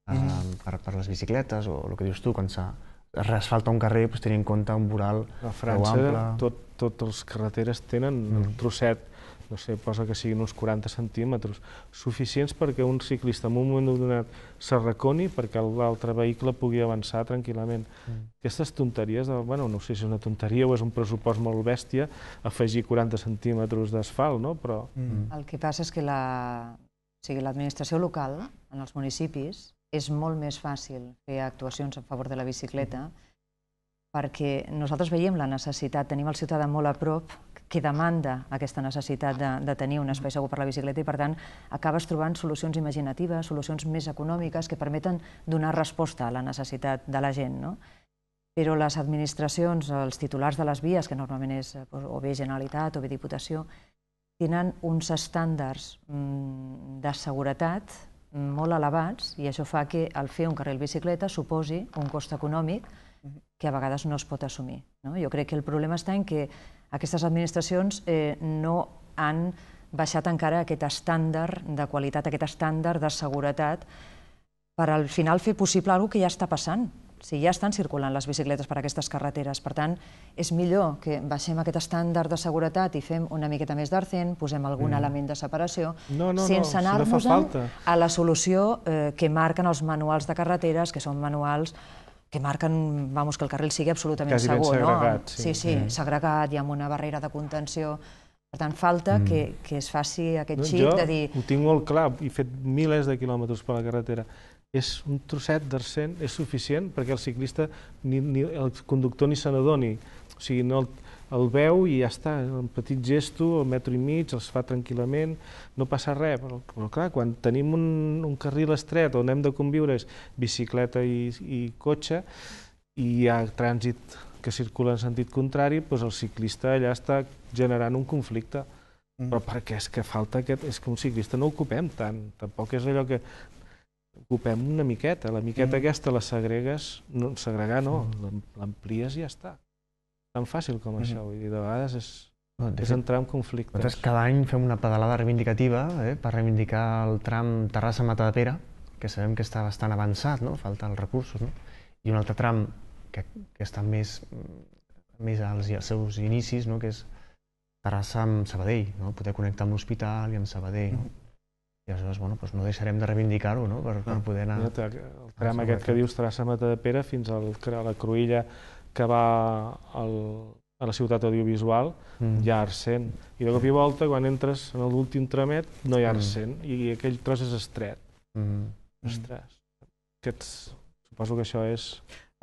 eh, mm -hmm. per, per les bicicletes, o el que dius tu, quan s'ha es falta un carrer pues, tenint en compte un voral a França ample. tot, totes les carreteres tenen mm. un trosset no sé, posa que siguin uns 40 centímetres, suficients perquè un ciclista en un moment donat s'arraconi perquè l'altre vehicle pugui avançar tranquil·lament. Mm. Aquestes tonteries, de, bueno, no sé si és una tonteria o és un pressupost molt bèstia, afegir 40 centímetres d'asfalt, no? però... Mm. El que passa és que la, o sigui, l'administració local, en els municipis, és molt més fàcil fer actuacions a favor de la bicicleta perquè nosaltres veiem la necessitat, tenim el ciutadà molt a prop, que demanda aquesta necessitat de, de tenir un espai segur per la bicicleta i, per tant, acabes trobant solucions imaginatives, solucions més econòmiques que permeten donar resposta a la necessitat de la gent. No? Però les administracions, els titulars de les vies, que normalment és o bé Generalitat o bé Diputació, tenen uns estàndards mm, de seguretat molt elevats i això fa que el fer un carril bicicleta suposi un cost econòmic que a vegades no es pot assumir. No? Jo crec que el problema està en que aquestes administracions eh, no han baixat encara aquest estàndard de qualitat, aquest estàndard de seguretat per al final fer possible alguna que ja està passant. Si ja estan circulant les bicicletes per aquestes carreteres, per tant, és millor que baixem aquest estàndard de seguretat i fem una miqueta més d'arcent, posem algun mm. element de separació, no, no, sense no, anar-nos si no a la solució eh, que marquen els manuals de carreteres, que són manuals que marquen vamos, que el carril sigui absolutament Quasi segur. segregat, no? sí. Sí, sí, mm. segregat i amb una barrera de contenció. Per tant, falta mm. que, que es faci aquest xip jo de dir... ho tinc molt clar, he fet milers de quilòmetres per la carretera. És un trosset d'arcent, és suficient perquè el ciclista, ni, ni el conductor ni se n'adoni. O sigui, no, el veu i ja està, un petit gesto, el metro i mig, els fa tranquil·lament, no passa res, però, però clar, quan tenim un, un carril estret on hem de conviure és bicicleta i, i cotxe i hi ha trànsit que circula en sentit contrari, doncs el ciclista allà està generant un conflicte. Mm. Però perquè és que falta aquest... És que un ciclista no ocupem tant, tampoc és allò que ocupem una miqueta, la miqueta mm. aquesta la segregues, no, segregar no, l'amplies i ja està tan fàcil com això, vull dir, de vegades és, no, és entrar en conflictes. Nosaltres cada any fem una pedalada reivindicativa eh, per reivindicar el tram Terrassa-Matadepera, que sabem que està bastant avançat, no? falten els recursos, no? i un altre tram que, que està més, més als, als seus inicis, no? que és Terrassa amb Sabadell, no? poder connectar amb l'hospital i amb Sabadell. No? I aleshores, bueno, doncs no deixarem de reivindicar-ho no? per, per poder anar... Ja, el tram aquest que dius Terrassa Matadepera fins al, a la Cruïlla que va al, a la ciutat audiovisual, mm. hi ha Arsent. I de cop i volta, quan entres en l'últim tramet, no hi ha Arsent, mm. i aquell tros és estret. Mm. Ostres, aquests, suposo que això és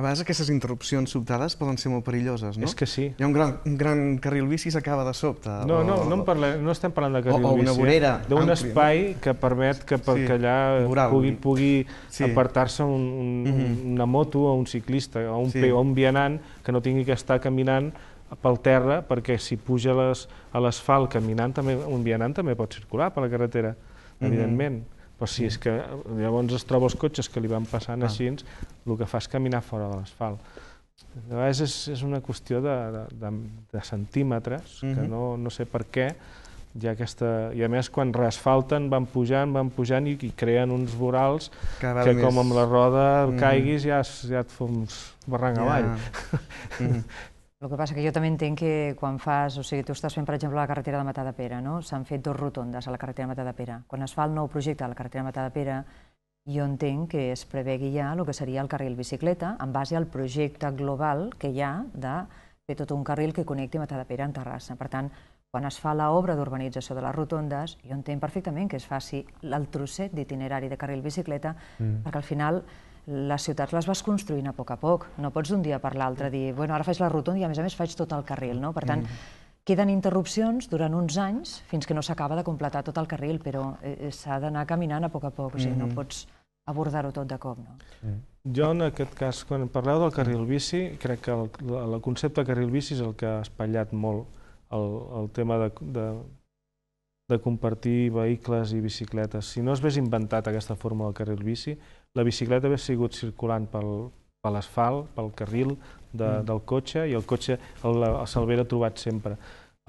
a vegades aquestes interrupcions sobtades poden ser molt perilloses, no? És que sí. Hi ha un gran, un gran carril bici s'acaba de sobte. No, o, no, no, en parlem, no estem parlant de carril o, o una bici. vorera D'un espai no? que permet que, per, sí, que allà Moral, pugui, pugui sí. apartar-se un, un, mm -hmm. una moto o un ciclista o un, sí. o un vianant que no tingui que estar caminant pel terra, perquè si puja les, a l'asfalt caminant, també, un vianant també pot circular per la carretera, mm -hmm. evidentment però si és que llavors es troba els cotxes que li van passant ah. així, el que fa és caminar fora de l'asfalt. A vegades és, és una qüestió de, de, de, de centímetres, uh -huh. que no, no sé per què, hi ha aquesta... I a més, quan reasfalten, van pujant, van pujant i, i creen uns vorals Cada que com amb la roda mm. caiguis ja, ja et fos barranc yeah. avall. Mm. <laughs> El que passa que jo també entenc que quan fas, o sigui, tu estàs fent, per exemple, la carretera de Matà de Pere, no? S'han fet dos rotondes a la carretera de Matà de Pere. Quan es fa el nou projecte a la carretera de Matà de Pere, jo entenc que es prevegui ja el que seria el carril bicicleta en base al projecte global que hi ha de fer tot un carril que connecti Matà de Pere en Terrassa. Per tant, quan es fa l'obra d'urbanització de les rotondes, jo entenc perfectament que es faci el trosset d'itinerari de carril bicicleta, mm. perquè al final les ciutats les vas construint a poc a poc. No pots d'un dia per l'altre dir, bueno, ara faig la rotonda i a més a més faig tot el carril, no? Per tant, mm. queden interrupcions durant uns anys fins que no s'acaba de completar tot el carril, però eh, eh s'ha d'anar caminant a poc a poc, o sigui, mm. no pots abordar-ho tot de cop, no? Mm. Jo, en aquest cas, quan parleu del carril bici, crec que el, el concepte de carril bici és el que ha espatllat molt el, el tema de, de, de compartir vehicles i bicicletes. Si no es hagués inventat aquesta forma del carril bici, la bicicleta hauria sigut circulant pel, per l'asfalt, pel carril de, mm. del cotxe i el cotxe se'l hauria trobat sempre.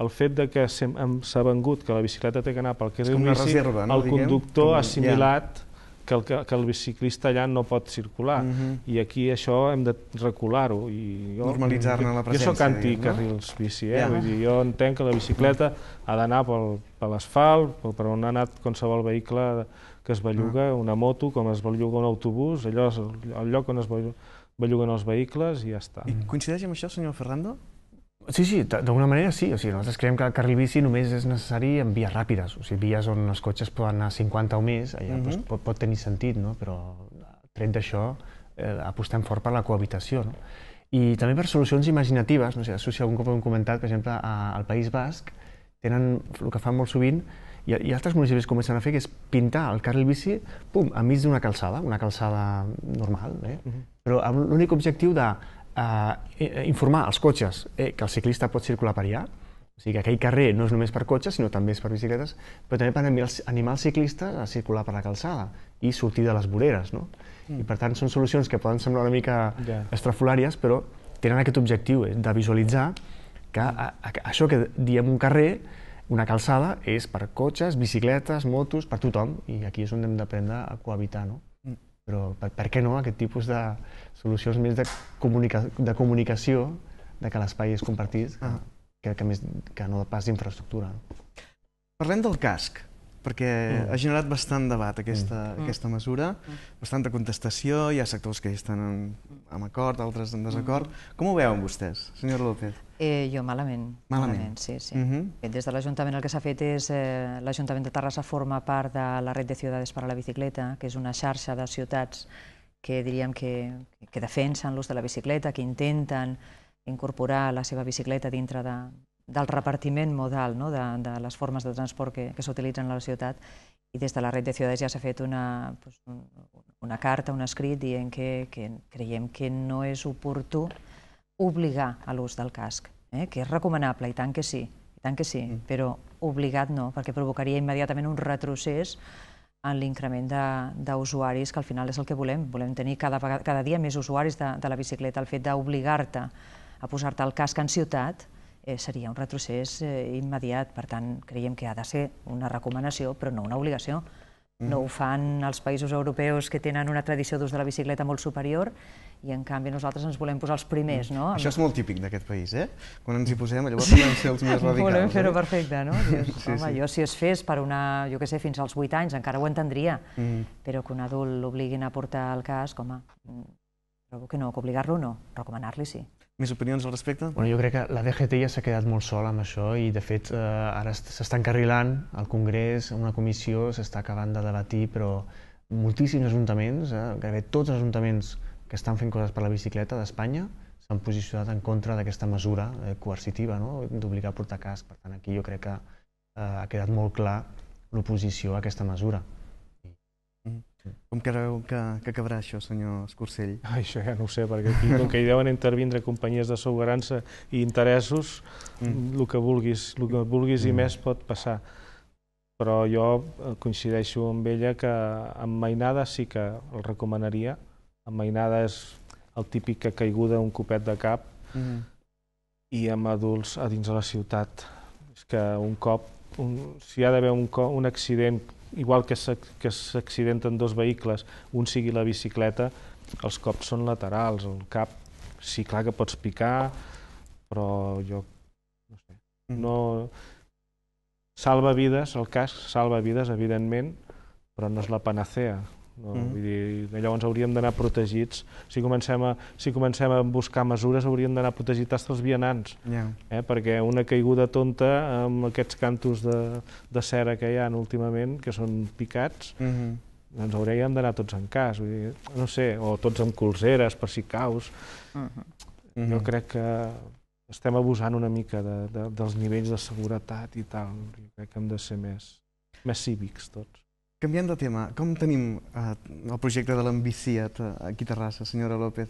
El fet de que s'ha vengut que la bicicleta té que anar pel carril bici, reserva, no, el conductor ha assimilat que, el, que el biciclista allà no pot circular. Mm -hmm. I aquí això hem de recular-ho. Normalitzar-ne la presència. Jo sóc anti-carrils no? bici, eh? Yeah. Vull dir, jo entenc que la bicicleta ha d'anar per l'asfalt, per on ha anat qualsevol vehicle que es belluga ah. una moto, com es belluga un autobús, allò és el lloc on es belluguen els vehicles i ja està. I coincideix amb això, senyor Ferrando? Sí, sí, d'alguna manera sí. O sigui, nosaltres creiem que el carril bici només és necessari en vies ràpides, o sigui, vies on els cotxes poden anar a 50 o més, allà mm -hmm. doncs, pot, pot tenir sentit, no? però tret d'això eh, apostem fort per la cohabitació. No? I també per solucions imaginatives, no sé, si algun cop ho hem comentat, per exemple, al País Basc, tenen el que fan molt sovint, i, i altres municipis comencen a fer, que és pintar el carril bici pum, enmig d'una calçada, una calçada normal, eh? Uh -huh. però amb l'únic objectiu de uh, informar els cotxes eh, que el ciclista pot circular per allà, o sigui que aquell carrer no és només per cotxes, sinó també és per bicicletes, però també per animar els ciclistes a circular per la calçada i sortir de les voreres, no? Mm. I per tant són solucions que poden semblar una mica yeah. estrafolàries, però tenen aquest objectiu eh, de visualitzar que a, a, això que diem un carrer una calçada és per cotxes, bicicletes, motos, per tothom, i aquí és on hem d'aprendre a cohabitar, no? Mm. Però per, per què no aquest tipus de solucions més de, comunica de comunicació, de que l'espai és compartit, ah. que, que, més, que no pas d'infraestructura. Parlem del casc perquè mm. ha generat bastant debat aquesta, mm. aquesta mesura, mm. bastanta contestació, hi ha sectors que hi estan en, en acord, altres en desacord. Mm. Com ho veuen vostès, senyora López? Eh, jo malament. Malament? malament sí, sí. Mm -hmm. Des de l'Ajuntament el que s'ha fet és... Eh, L'Ajuntament de Terrassa forma part de la Red de Ciudades para la Bicicleta, que és una xarxa de ciutats que diríem que, que defensen l'ús de la bicicleta, que intenten incorporar la seva bicicleta dintre de, del repartiment modal no? de, de les formes de transport que, que s'utilitzen a la ciutat i des de la red de ciutats ja s'ha fet una, pues, una carta, un escrit dient que, que creiem que no és oportú obligar a l'ús del casc, eh? que és recomanable, i tant que sí, i tant que sí, mm. però obligat no, perquè provocaria immediatament un retrocés en l'increment d'usuaris, que al final és el que volem. Volem tenir cada, cada dia més usuaris de, de la bicicleta. El fet d'obligar-te a posar-te el casc en ciutat eh, seria un retrocés eh, immediat. Per tant, creiem que ha de ser una recomanació, però no una obligació. Mm. No ho fan els països europeus que tenen una tradició d'ús de la bicicleta molt superior i en canvi nosaltres ens volem posar els primers, no? Això és molt típic d'aquest país, eh? Quan ens hi posem, llavors volem ser els més <laughs> radicals. volem fer-ho eh? perfecte, no? Dius, sí, home, sí. jo si es fes per una, jo què sé, fins als 8 anys encara ho entendria, mm. però que un adult l'obliguin a portar el casc, home, mm, trobo que no, que obligar-lo no, recomanar-li sí. Més opinions al respecte? Bueno, jo crec que la DGT ja s'ha quedat molt sola amb això i, de fet, eh, ara s'està encarrilant al Congrés, una comissió s'està acabant de debatir, però moltíssims ajuntaments, eh, gairebé tots els ajuntaments que estan fent coses per la bicicleta d'Espanya s'han posicionat en contra d'aquesta mesura eh, coercitiva, no? d'obligar a portar casc. Per tant, aquí jo crec que eh, ha quedat molt clar l'oposició a aquesta mesura. Com creu que, que acabarà això, senyor Escursell? Ah, això ja no ho sé, perquè aquí, com que hi deuen intervindre companyies de segurança i interessos, mm. el que vulguis, el que vulguis mm. i més pot passar. Però jo eh, coincideixo amb ella que amb mainada sí que el recomanaria. Amb mainada és el típic que caiguda un copet de cap mm. i amb adults a dins de la ciutat. És que un cop, un, si hi ha d'haver un, un accident igual que s'accidenten dos vehicles, un sigui la bicicleta, els cops són laterals, el cap sí, clar que pots picar, però jo no sé, mm. no... Salva vides, el casc salva vides, evidentment, però no és la panacea. No? Mm. Vull dir, llavors hauríem d'anar protegits. Si comencem, a, si comencem a buscar mesures, hauríem d'anar protegits fins els vianants. Yeah. Eh? Perquè una caiguda tonta amb aquests cantos de, de cera que hi ha últimament, que són picats, mm -hmm. doncs hauríem d'anar tots en cas. Vull dir, no sé, o tots amb colzeres per si caus. Mm -hmm. Jo crec que estem abusant una mica de, de, dels nivells de seguretat i tal. Jo crec que hem de ser més, més cívics tots. Canviant de tema, com tenim eh, el projecte de l'Ambiciat eh, aquí a Terrassa, senyora López?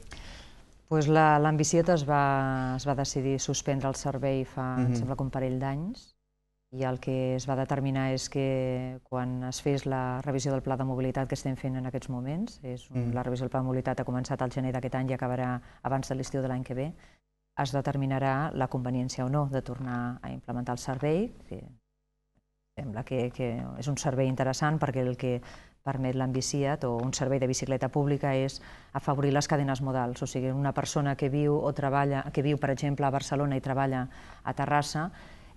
Pues L'Ambiciat es, va, es va decidir suspendre el servei fa, mm -hmm. em sembla, un parell d'anys i el que es va determinar és que quan es fes la revisió del pla de mobilitat que estem fent en aquests moments, és un, mm. la revisió del pla de mobilitat ha començat al gener d'aquest any i acabarà abans de l'estiu de l'any que ve, es determinarà la conveniència o no de tornar a implementar el servei, que Sembla que, que és un servei interessant perquè el que permet l'ambiciat o un servei de bicicleta pública és afavorir les cadenes modals. O sigui, una persona que viu o treballa, que viu, per exemple, a Barcelona i treballa a Terrassa,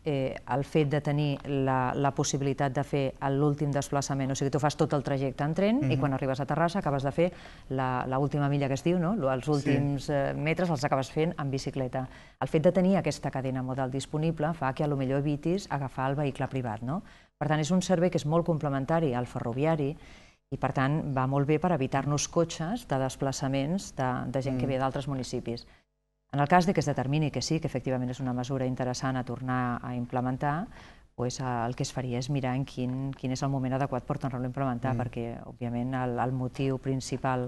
eh, el fet de tenir la, la possibilitat de fer l'últim desplaçament, o sigui, tu fas tot el trajecte en tren mm -hmm. i mhm. quan arribes a Terrassa acabes de fer l'última milla que es diu, no? els últims sí. eh, metres els acabes fent en bicicleta. El fet de tenir aquesta cadena modal disponible fa que a lo millor evitis agafar el vehicle privat. No? Per tant, és un servei que és molt complementari al ferroviari i, per tant, va molt bé per evitar-nos cotxes de desplaçaments de, de gent mm. que ve d'altres municipis. En el cas de que es determini que sí, que efectivament és una mesura interessant a tornar a implementar, pues, el que es faria és mirar en quin, quin és el moment adequat per tornar-lo a implementar, mm. perquè, òbviament, el, el motiu principal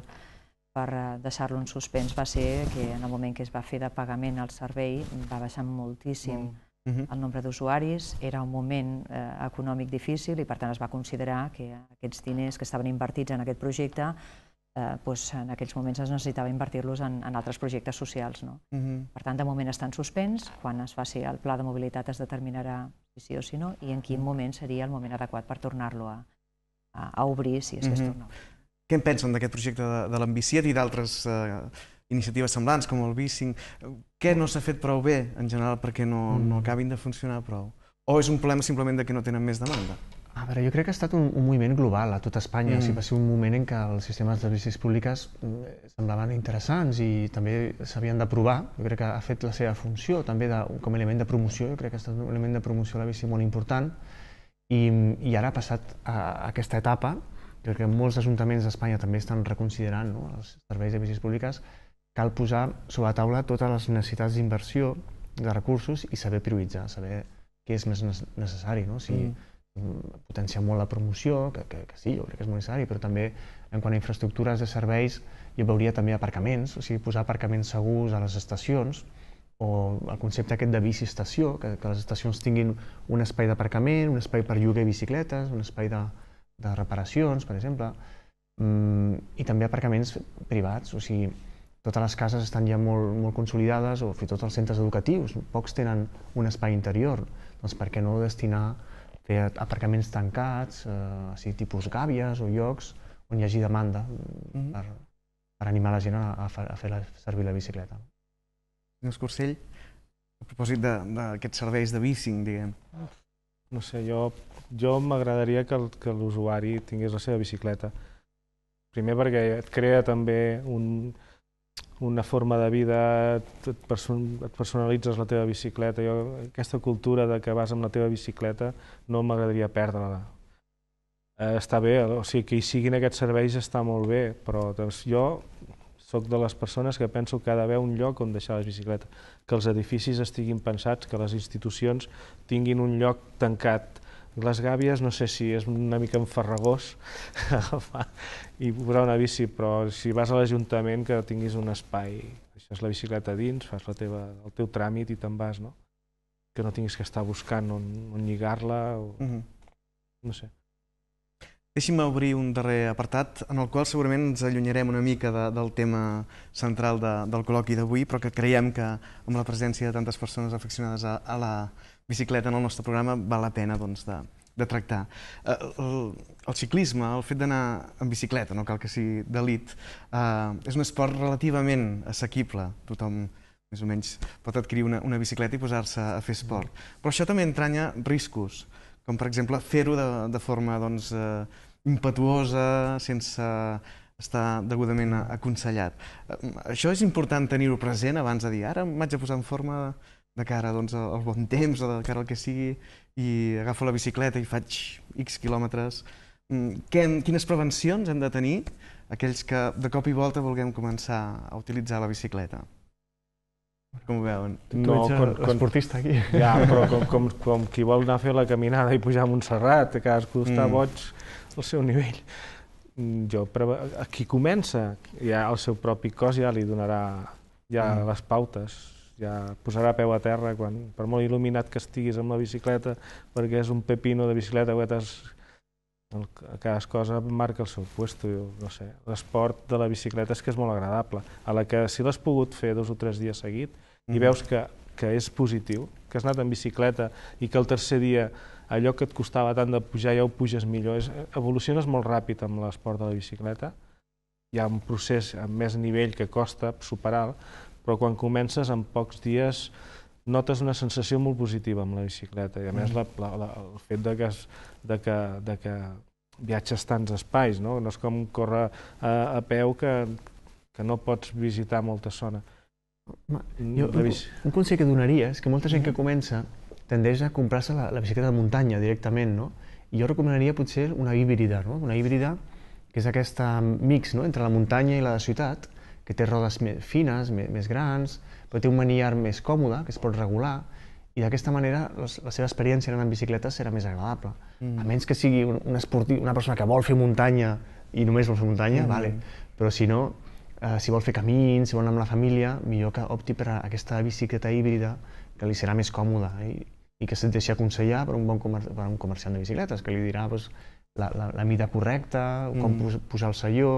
per eh, deixar-lo en suspens va ser que en el moment que es va fer de pagament al servei va baixar moltíssim mm. Uh -huh. el nombre d'usuaris, era un moment eh, econòmic difícil i per tant es va considerar que aquests diners que estaven invertits en aquest projecte eh, doncs en aquells moments es necessitava invertir-los en, en altres projectes socials. No? Uh -huh. Per tant, de moment estan suspens, quan es faci el pla de mobilitat es determinarà si sí o si no i en quin -huh. moment seria el moment adequat per tornar-lo a, a, a obrir si és uh -huh. que es torna a obrir. Què en pensen d'aquest projecte de, de l'Ambiciet i d'altres eh, iniciatives semblants com el Bicing? Què no s'ha fet prou bé en general perquè no, no acabin de funcionar prou? O és un problema simplement de que no tenen més demanda? A veure, jo crec que ha estat un, un moviment global a tot Espanya. Mm. O sigui, va ser un moment en què els sistemes de bicis públiques mm, semblaven interessants i també s'havien d'aprovar. Jo crec que ha fet la seva funció també de, com a element de promoció. Jo crec que ha estat un element de promoció a la bici molt important. I, i ara ha passat a, a aquesta etapa jo crec que molts ajuntaments d'Espanya també estan reconsiderant no, els serveis de bicis públiques, cal posar sobre la taula totes les necessitats d'inversió de recursos i saber prioritzar, saber què és més necessari. No? Si mm. Potenciar molt la promoció, que, que, que sí, jo crec que és molt necessari, però també en quant a infraestructures de serveis, jo veuria també aparcaments, o sigui, posar aparcaments segurs a les estacions, o el concepte aquest de bici-estació, que, que les estacions tinguin un espai d'aparcament, un espai per lloguer bicicletes, un espai de, de reparacions, per exemple, mm, i també aparcaments privats, o sigui, totes les cases estan ja molt, molt consolidades, o fins i tot els centres educatius, pocs tenen un espai interior, doncs per què no destinar fer aparcaments tancats, eh, així tipus gàbies o llocs on hi hagi demanda mm -hmm. per, per animar la gent a, a, a fer la, servir la bicicleta. Senyor Escorcell, a propòsit d'aquests serveis de bicing, diguem. No sé, jo jo m'agradaria que, que l'usuari tingués la seva bicicleta. Primer perquè et crea també un, una forma de vida, et, person, et personalitzes la teva bicicleta. Jo, aquesta cultura de que vas amb la teva bicicleta no m'agradaria perdre-la. Eh, està bé, o sigui, que hi siguin aquests serveis està molt bé, però doncs, jo sóc de les persones que penso que ha d'haver un lloc on deixar les bicicletes, que els edificis estiguin pensats, que les institucions tinguin un lloc tancat les gàbies no sé si és una mica enfarragós <laughs> i posar una bici, però si vas a l'Ajuntament que tinguis un espai, deixes la bicicleta dins, fas la teva, el teu tràmit i te'n vas, no? Que no tinguis que estar buscant on, on lligar-la o... Uh -huh. no sé. Deixi'm obrir un darrer apartat en el qual segurament ens allunyarem una mica de, del tema central de, del col·loqui d'avui, però que creiem que amb la presència de tantes persones aficionades a, a la bicicleta en el nostre programa val la pena doncs, de, de tractar. Eh, el, el ciclisme, el fet d'anar en bicicleta, no cal que sigui d'elit, eh, és un esport relativament assequible. Tothom més o menys pot adquirir una, una bicicleta i posar-se a fer esport. Però això també entranya riscos, com per exemple fer-ho de, de forma doncs, eh, impetuosa, sense estar degudament aconsellat. Eh, això és important tenir-ho present abans de dir ara m'haig de posar en forma de cara doncs, al bon temps o de cara al que sigui i agafo la bicicleta i faig X quilòmetres. Mm, què, quines prevencions hem de tenir aquells que de cop i volta vulguem començar a utilitzar la bicicleta? Com ho veuen? No, com, esportista aquí. <laughs> Ja, però com, <laughs> com, com qui vol anar a fer la caminada i pujar a Montserrat, que cadascú està mm. boig al seu nivell. Mm, jo, a qui comença, ja el seu propi cos ja li donarà ja mm. les pautes, ja posarà peu a terra, quan, per molt il·luminat que estiguis amb la bicicleta, perquè és un pepino de bicicleta, guetes, el, cada cosa marca el seu puesto, jo, no sé. L'esport de la bicicleta és que és molt agradable, a la que si l'has pogut fer dos o tres dies seguit mm. i veus que, que és positiu, que has anat en bicicleta i que el tercer dia allò que et costava tant de pujar ja ho puges millor. És, evoluciones molt ràpid amb l'esport de la bicicleta. Hi ha un procés amb més nivell que costa superar, però quan comences en pocs dies notes una sensació molt positiva amb la bicicleta i a més mm. la, la, la, el fet de que, de que, de que viatges tants espais, no? no és com córrer a, a peu que, que no pots visitar molta zona. Jo, un, un consell que donaria és que molta gent que mm-hmm. comença tendeix a comprar-se la, la bicicleta de muntanya directament, no? I jo recomanaria potser una híbrida, no? Una híbrida que és aquesta mix no? entre la muntanya i la ciutat, que té rodes més fines, més, més grans, però té un maniar més còmode, que es pot regular, i d'aquesta manera les, la seva experiència anant en bicicleta serà més agradable. Mm. A menys que sigui un, un esportiu, una persona que vol fer muntanya i només vol fer muntanya, mm. vale. però si no, eh, si vol fer camins, si vol anar amb la família, millor que opti per a aquesta bicicleta híbrida que li serà més còmoda eh, i, i que se't deixi aconsellar per un bon comer per un comerciant de bicicletes, que li dirà pues, la, la, la mida correcta, mm. com posar el seió,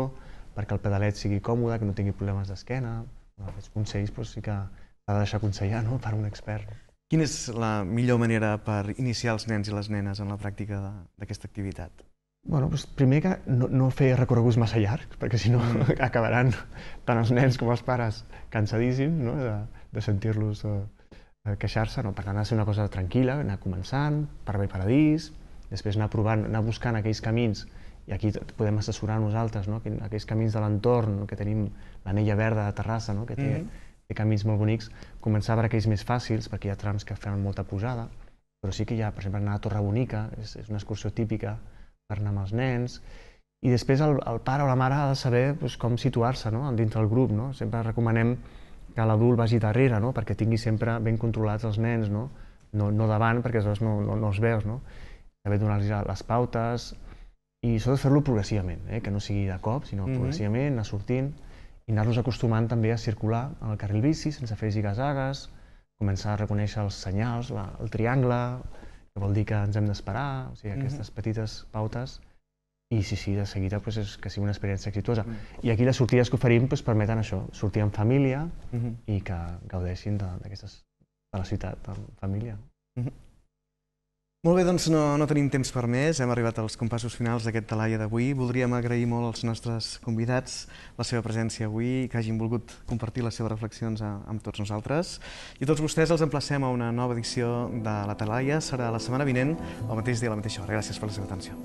perquè el pedalet sigui còmode, que no tingui problemes d'esquena. Aquests consells pues, sí que s'ha de deixar aconsellar no? per un expert. Quina és la millor manera per iniciar els nens i les nenes en la pràctica d'aquesta activitat? Bueno, doncs primer que no, no fer recorreguts massa llargs, perquè si no mm. <laughs> acabaran tant els nens com els pares cansadíssims no? de, de sentir-los eh, queixar-se. No? Per tant, ha de ser una cosa tranquil·la, anar començant, per bé paradís, després anar provant, anar buscant aquells camins i aquí podem assessorar nosaltres, no? aquells camins de l'entorn, que tenim l'anella verda de Terrassa, no? que té, mm -hmm té camins molt bonics, començar per aquells més fàcils, perquè hi ha trams que fan molta pujada, però sí que hi ha, per exemple, anar a Torre Bonica, és, és una excursió típica per anar amb els nens, i després el, el pare o la mare ha de saber doncs, com situar-se no? dintre del grup. No? Sempre recomanem que l'adult vagi darrere, no? perquè tingui sempre ben controlats els nens, no, no, no davant, perquè aleshores no, no, no els veus. No? També donar-los les pautes i sobretot fer-lo progressivament, eh? que no sigui de cop, sinó mm -hmm. progressivament, anar sortint i anar-nos acostumant també a circular en el carril bici sense fer zigazagues, començar a reconèixer els senyals, la, el triangle, que vol dir que ens hem d'esperar, o sigui, mhm. aquestes mm -hmm. petites pautes, i sí, sí, de seguida pues, és que sigui una experiència exitosa. Mm -hmm. I aquí les sortides que oferim pues, permeten això, sortir en família mm -hmm. i que gaudeixin d'aquestes de, de la ciutat en família. Mm -hmm. Molt bé, doncs no, no tenim temps per més. Hem arribat als compassos finals d'aquest talaia d'avui. Voldríem agrair molt als nostres convidats la seva presència avui i que hagin volgut compartir les seves reflexions amb tots nosaltres. I tots vostès els emplacem a una nova edició de la talaia. Serà la setmana vinent, al mateix dia, a la mateixa hora. Gràcies per la seva atenció.